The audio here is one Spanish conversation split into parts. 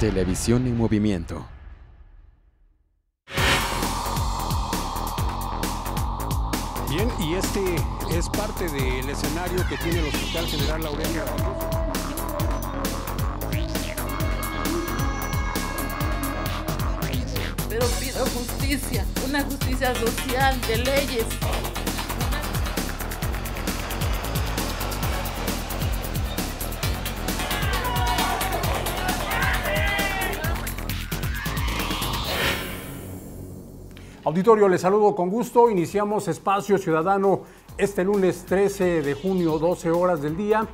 Televisión en movimiento. Bien, y este es parte del escenario que tiene el Hospital General Laureano. Pero pido justicia, una justicia social, de leyes. Auditorio, les saludo con gusto. Iniciamos Espacio Ciudadano este lunes 13 de junio, 12 horas del día.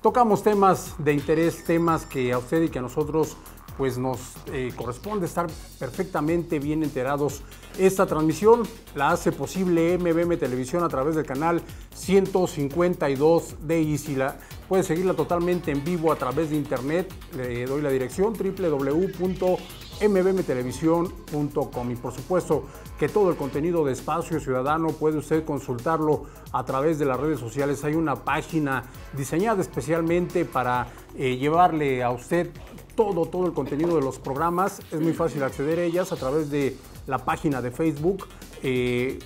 Tocamos temas de interés, temas que a usted y que a nosotros pues nos eh, corresponde estar perfectamente bien enterados. Esta transmisión la hace posible MBM Televisión a través del canal 152 de Isila. Puede seguirla totalmente en vivo a través de internet. Le doy la dirección www.mbmtelevisión.com y por supuesto que todo el contenido de Espacio Ciudadano puede usted consultarlo a través de las redes sociales. Hay una página diseñada especialmente para eh, llevarle a usted todo, todo el contenido de los programas. Es muy fácil acceder a ellas a través de la página de Facebook. Eh,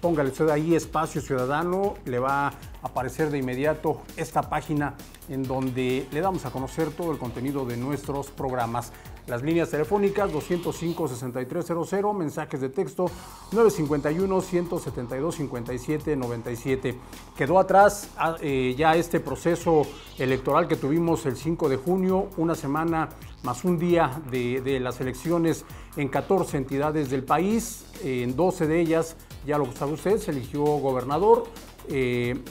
póngale usted ahí Espacio Ciudadano, le va a aparecer de inmediato esta página en donde le damos a conocer todo el contenido de nuestros programas. Las líneas telefónicas 205-6300, mensajes de texto 951-172-5797. Quedó atrás ah, eh, ya este proceso electoral que tuvimos el 5 de junio, una semana más un día de, las elecciones en 14 entidades del país. en 12 de ellas, ya lo sabe usted, se eligió gobernador. Eh,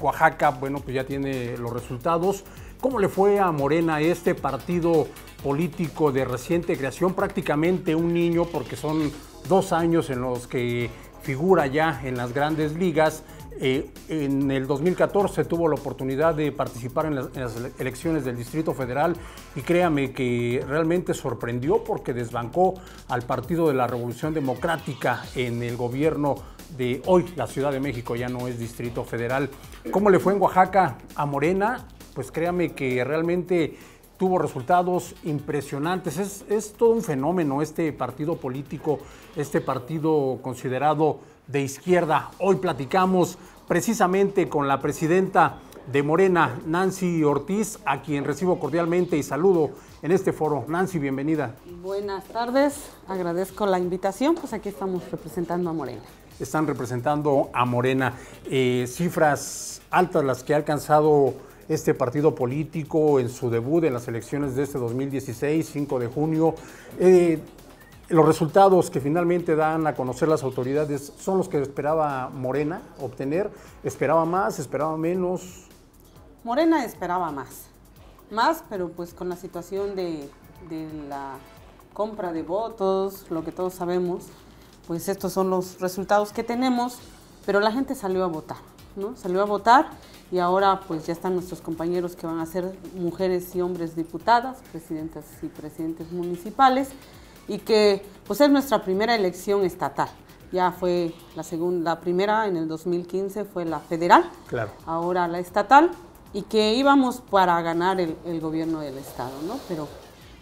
Oaxaca, bueno, pues ya tiene los resultados. ¿Cómo le fue a Morena este partido político de reciente creación? Prácticamente un niño, porque son dos años en los que figura ya en las grandes ligas. Eh, en el 2014 tuvo la oportunidad de participar en las, en las, elecciones del Distrito Federal y créame que realmente sorprendió porque desbancó al Partido de la Revolución Democrática en el gobierno de hoy. La Ciudad de México ya no es Distrito Federal. ¿Cómo le fue en Oaxaca a Morena? Pues créame que realmente tuvo resultados impresionantes. Es, es, todo un fenómeno este partido político, este partido considerado de izquierda. Hoy platicamos precisamente con la presidenta de Morena, Nancy Ortiz, a quien recibo cordialmente y saludo en este foro. Nancy, bienvenida. Buenas tardes, agradezco la invitación, pues aquí estamos representando a Morena. Están representando a Morena. Eh, cifras altas las que ha alcanzado este partido político en su debut en las elecciones de este 2016, 5 de junio. Eh, los resultados que finalmente dan a conocer las autoridades son los que esperaba Morena obtener. ¿Esperaba más? ¿Esperaba menos? Morena esperaba más. Más, pero pues con la situación de, de la compra de votos, lo que todos sabemos, pues estos son los resultados que tenemos, pero la gente salió a votar, ¿no? Salió a votar y ahora pues ya están nuestros compañeros que van a ser mujeres y hombres diputadas, presidentas y presidentes municipales y que pues es nuestra primera elección estatal. Ya fue la segunda, la primera en el 2015 fue la federal, claro. ahora la estatal y que íbamos para ganar el, el gobierno del estado, ¿no? Pero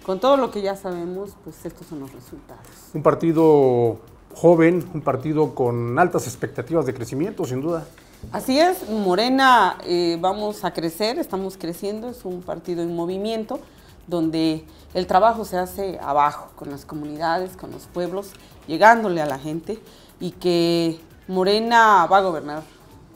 con todo lo que ya sabemos, pues estos son los resultados. Un partido joven, un partido con altas expectativas de crecimiento, sin duda. Así es, Morena eh, vamos a crecer, estamos creciendo, es un partido en movimiento donde el trabajo se hace abajo, con las comunidades, con los pueblos, llegándole a la gente y que Morena va a gobernar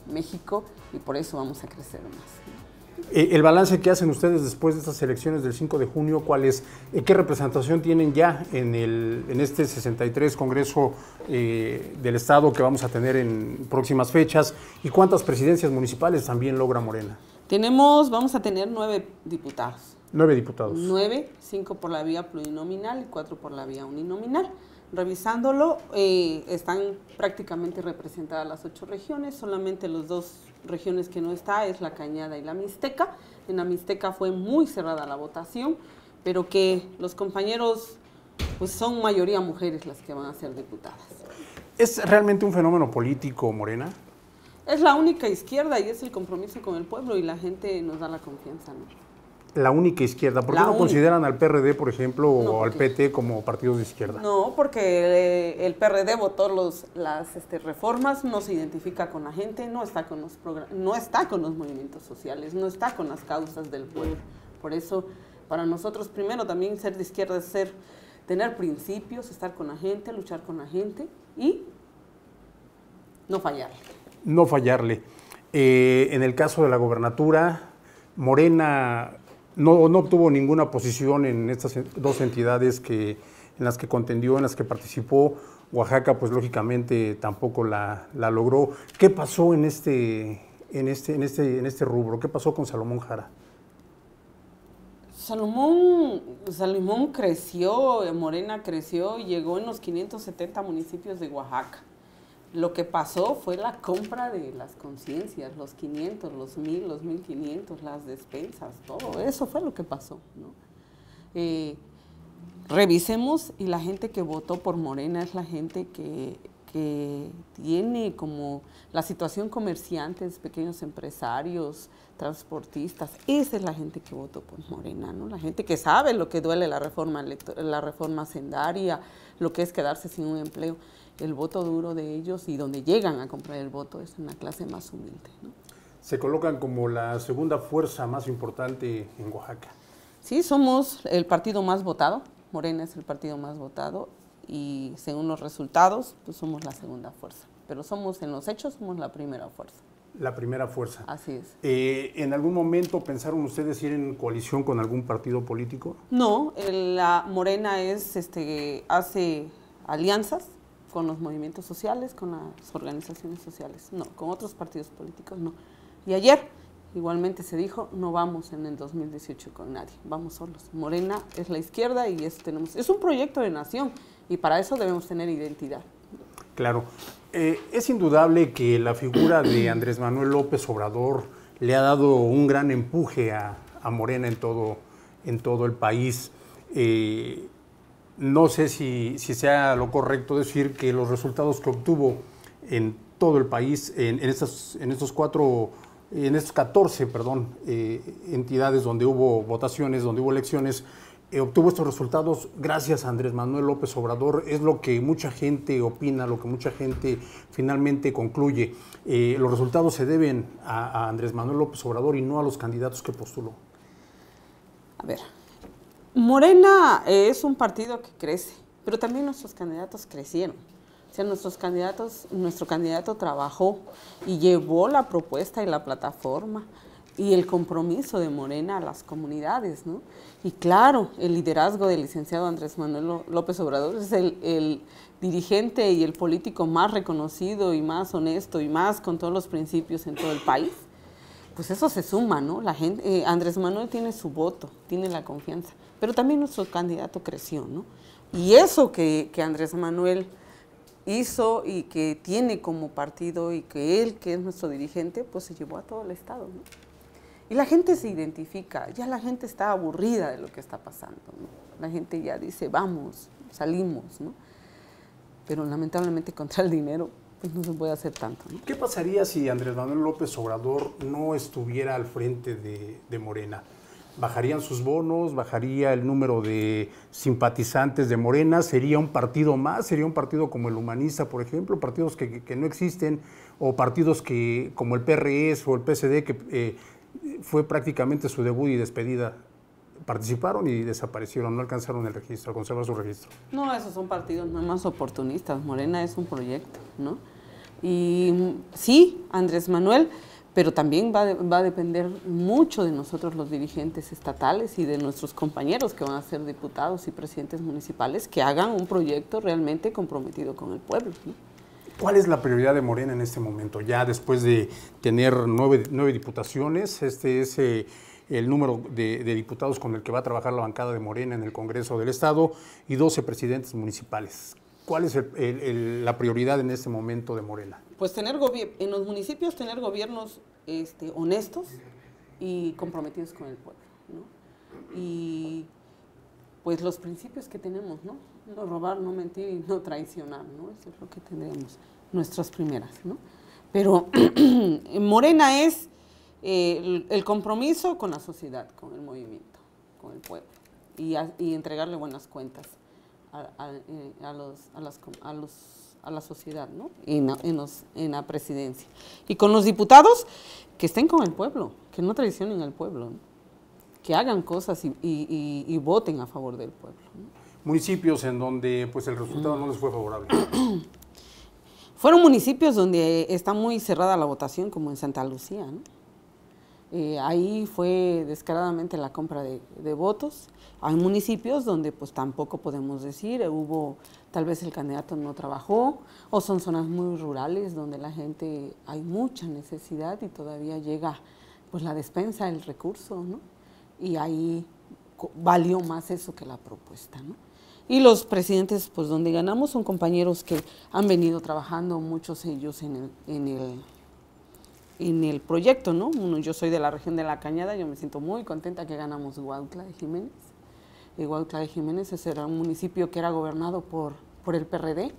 México y por eso vamos a crecer más. El balance que hacen ustedes después de estas elecciones del 5 de junio, ¿cuál es? ¿Qué representación tienen ya en, el, en este 63 Congreso eh, del Estado que vamos a tener en próximas fechas? ¿Y cuántas presidencias municipales también logra Morena? Tenemos, vamos a tener nueve diputados. Nueve diputados. Nueve, cinco por la vía plurinominal y cuatro por la vía uninominal. Revisándolo, eh, están prácticamente representadas las ocho regiones, solamente las dos regiones que no está es la Cañada y la Mixteca. En la Mixteca fue muy cerrada la votación, pero que los compañeros, pues son mayoría mujeres las que van a ser diputadas. ¿Es realmente un fenómeno político, Morena? Es la única izquierda y es el compromiso con el pueblo y la gente nos da la confianza, ¿no? La única izquierda. ¿Por qué La no consideran al PRD, por ejemplo, No, o al porque- PT como partidos de izquierda? No, porque eh, el PRD votó los, las este, reformas, no se identifica con la gente, no está con, los no está con los movimientos sociales, no está con las causas del pueblo. Por eso, para nosotros, primero también ser de izquierda es ser, tener principios, estar con la gente, luchar con la gente y no fallar. No fallarle. Eh, en el caso de la gobernatura, Morena no, no obtuvo ninguna posición en estas dos entidades que, en las que contendió, en las que participó. Oaxaca, pues lógicamente tampoco la, la logró. ¿Qué pasó en este, en, este, en, este, en este rubro? ¿Qué pasó con Salomón Jara? Salomón, Salomón creció, Morena creció y llegó en los 570 municipios de Oaxaca. Lo que pasó fue la compra de las conciencias, los 500, los 1000, los 1500, las despensas, todo eso fue lo que pasó. Eh, revisemos y la gente que votó por Morena es la gente que, que tiene como la situación comerciantes, pequeños empresarios, transportistas. Esa es la gente que votó por Morena, ¿no? La gente que sabe lo que duele la reforma, la reforma sendaria, lo que es quedarse sin un empleo. El voto duro de ellos y donde llegan a comprar el voto es una clase más humilde, ¿no? Se colocan como la segunda fuerza más importante en Oaxaca. Sí, somos el partido más votado. Morena es el partido más votado y según los resultados, pues somos la segunda fuerza. Pero somos en los hechos, somos la primera fuerza. La primera fuerza. Así es. Eh, ¿En algún momento pensaron ustedes ir en coalición con algún partido político? No, el- la Morena es, este, hace alianzas con los movimientos sociales, con las organizaciones sociales. No, con otros partidos políticos no. Y ayer igualmente se dijo, no vamos en el 2018 con nadie, vamos solos. Morena es la izquierda y es, tenemos, es un proyecto de nación y para eso debemos tener identidad. Claro. Eh, es indudable que la figura de Andrés Manuel López Obrador le ha dado un gran empuje a, Morena en todo, en todo el país. Eh, no sé si, sea lo correcto decir que los resultados que obtuvo en todo el país, en, estas, en estos cuatro, en estos 14, perdón, eh, entidades donde hubo votaciones, donde hubo elecciones, eh, obtuvo estos resultados gracias a Andrés Manuel López Obrador. Es lo que mucha gente opina, lo que mucha gente finalmente concluye. Eh, los resultados se deben a, a Andrés Manuel López Obrador y no a los candidatos que postuló. A ver, Morena es un partido que crece, pero también nuestros candidatos crecieron. O sea, nuestros candidatos, nuestro candidato trabajó y llevó la propuesta y la plataforma y el compromiso de Morena a las comunidades, ¿no? Y claro, el liderazgo del licenciado Andrés Manuel Ló- López Obrador es el, el dirigente y el político más reconocido y más honesto y más con todos los principios en todo el país pues eso se suma, ¿no? La gente, eh, Andrés Manuel tiene su voto, tiene la confianza, pero también nuestro candidato creció, ¿no? Y eso que, que Andrés Manuel hizo y que tiene como partido y que él, que es nuestro dirigente, pues se llevó a todo el Estado, ¿no? Y la gente se identifica, ya la gente está aburrida de lo que está pasando, ¿no? La gente ya dice, vamos, salimos, ¿no? Pero lamentablemente contra el dinero, pues no se puede hacer tanto. ¿Qué pasaría si Andrés Manuel López Obrador no estuviera al frente de, Morena? ¿Bajarían sus bonos? ¿Bajaría el número de simpatizantes de Morena? ¿Sería un partido más? ¿Sería un partido como el Humanista, por ejemplo? ¿Partidos que no existen? ¿O partidos que como el PRS o el PSD, que eh, fue prácticamente su debut y despedida? Participaron y desaparecieron, no alcanzaron el registro, conservar su registro. No, esos son partidos no más oportunistas. Morena es un proyecto, ¿no? Y mm, sí, Andrés Manuel, pero también va, de- va a depender mucho de nosotros los dirigentes estatales y de nuestros compañeros que van a ser diputados y presidentes municipales que hagan un proyecto realmente comprometido con el pueblo. ¿no? ¿Cuál es la prioridad de Morena en este momento? Ya después de tener nueve, nueve diputaciones, este es eh, el número de, diputados con el que va a trabajar la bancada de Morena en el Congreso del Estado y 12 presidentes municipales. ¿Cuál es la prioridad en este momento de Morena? Pues tener en los municipios tener gobiernos este, honestos y comprometidos con el pueblo. Y pues los principios que tenemos, ¿no? No robar, no mentir y no traicionar, ¿no? Eso es lo que tendremos, nuestras primeras. Pero Morena es eh, el, el compromiso con la sociedad, con el movimiento, con el pueblo y, a- y entregarle buenas cuentas a, a- a los, a, las com- a los- a la sociedad, ¿no? En, la- en los- en la presidencia. Y con los diputados, que estén con el pueblo, que no traicionen al pueblo, ¿no? que hagan cosas y, y- y- y voten a favor del pueblo. ¿no? Municipios en donde pues el resultado no les fue favorable. Fueron municipios donde está muy cerrada la votación, como en Santa Lucía. ¿no? Eh, ahí fue descaradamente la compra de, de votos. Hay municipios donde pues tampoco podemos decir, eh, hubo, tal vez el candidato no trabajó, o son zonas muy rurales donde la gente, hay mucha necesidad y todavía llega pues la despensa, el recurso, ¿no? Y ahí valió más eso que la propuesta, ¿no? Y los presidentes, pues donde ganamos, son compañeros que han venido trabajando, muchos ellos en el, en el, en el proyecto, ¿no? Yo soy de la región de La Cañada, yo me siento muy contenta que ganamos Huautla de Jiménez. Y Huautla de Jiménez ese era un municipio que era gobernado por, por el PRD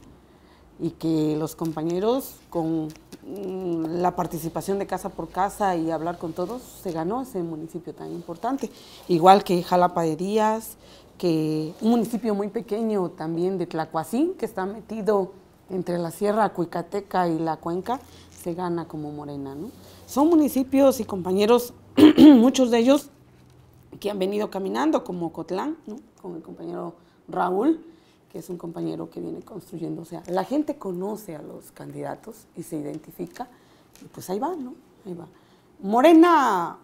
y que los compañeros con mm, la participación de casa por casa y hablar con todos, se ganó ese municipio tan importante. Igual que Jalapa de Díaz, que un municipio muy pequeño también de Tlacuacín, que está metido entre la Sierra Cuicateca y la Cuenca, se gana como Morena. ¿no? Son municipios y compañeros, muchos de ellos que han venido caminando, como Cotlán, ¿no? con el compañero Raúl, que es un compañero que viene construyendo. O sea, la gente conoce a los candidatos y se identifica, y pues ahí va, ¿no? Ahí va. Morena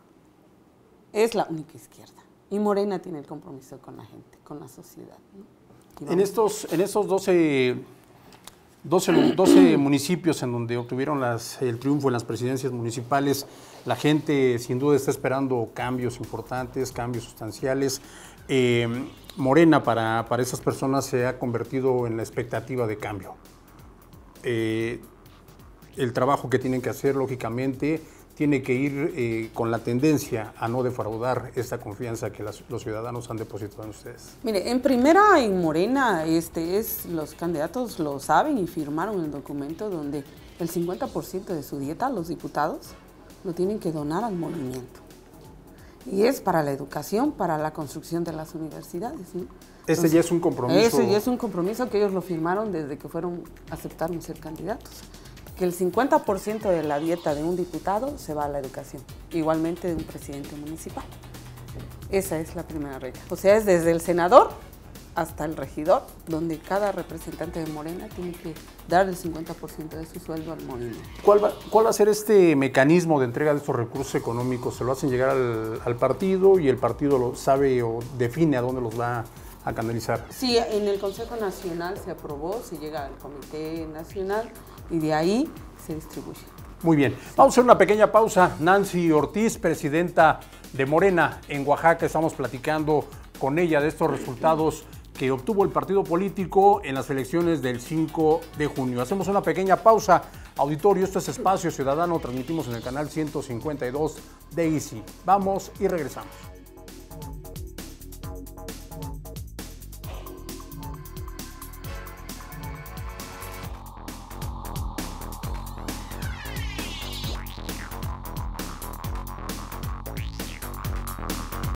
es la única izquierda, y Morena tiene el compromiso con la gente, con la sociedad. ¿no? En estos, en estos 12, 12, lu- 12 municipios en donde obtuvieron las- el triunfo en las presidencias municipales, la gente sin duda está esperando cambios importantes, cambios sustanciales. Eh, Morena para, para esas personas se ha convertido en la expectativa de cambio. Eh, el trabajo que tienen que hacer, lógicamente, tiene que ir eh, con la tendencia a no defraudar esta confianza que las- los ciudadanos han depositado en ustedes. Mire, en primera en Morena, este es los candidatos lo saben y firmaron el documento donde el 50% de su dieta, los diputados, lo tienen que donar al movimiento. Y es para la educación, para la construcción de las universidades. ¿no? Este ya es un compromiso. Ese ya es un compromiso que ellos lo firmaron desde que fueron, aceptaron ser candidatos. Que el 50% de la dieta de un diputado se va a la educación, igualmente de un presidente municipal. Esa es la primera regla. O sea, es desde el senador hasta el regidor, donde cada representante de Morena tiene que dar el 50% de su sueldo al movimiento. ¿Cuál va, cuál a ser este mecanismo de entrega de estos recursos económicos? ¿Se lo hacen llegar al, al partido y el partido lo sabe o define a dónde los va a canalizar? Sí, en el Consejo Nacional se aprobó, se llega al Comité Nacional y de ahí se distribuye. Muy bien, vamos a hacer una pequeña pausa. Nancy Ortiz, presidenta de Morena en Oaxaca, estamos platicando con ella de estos resultados que obtuvo el partido político en las elecciones del 5 de junio. Hacemos una pequeña pausa. Auditorio, esto es Espacio Ciudadano, transmitimos en el canal 152 de Easy. Vamos y regresamos.